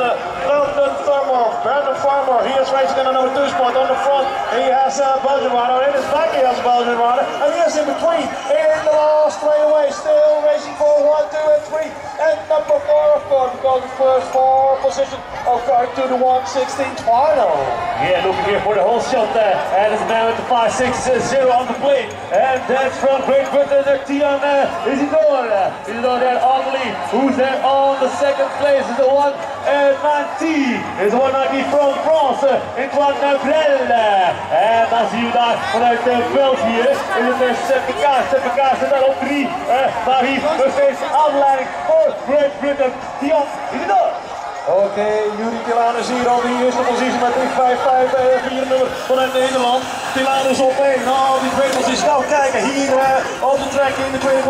uh, Brandon Farmer. Brandon Farmer, he is racing in the number two spot on the front. He has a uh, Belgian rider. In his back he has a Belgian rider. And he is in between. In the last straightaway, still racing for one, two, and three. And number four, of course, because the first four position of going to the 116 final. Yeah, looking here for the whole shot there. And it's man with the 5-6-0 on the plate. And that's from Great Britain, the Tian uh, Isidore. Isidore there on the lead. Who's there on the second place is the 190. Is the 190 from France, uh, Antoine Navrel. En dan zie je daar vanuit België is het. Seppe Kaas zit daar op 3. Uh, maar hier nog steeds aanleiding voor Great Britain. Tian Isidore. Oké, okay, Juri Tilanus hier al die eerste positie met 3-5-5, uh, vier nummer vanuit Nederland. Tilanus op 1, nou die twee posities. Nou kijken, hier op de track in de tweede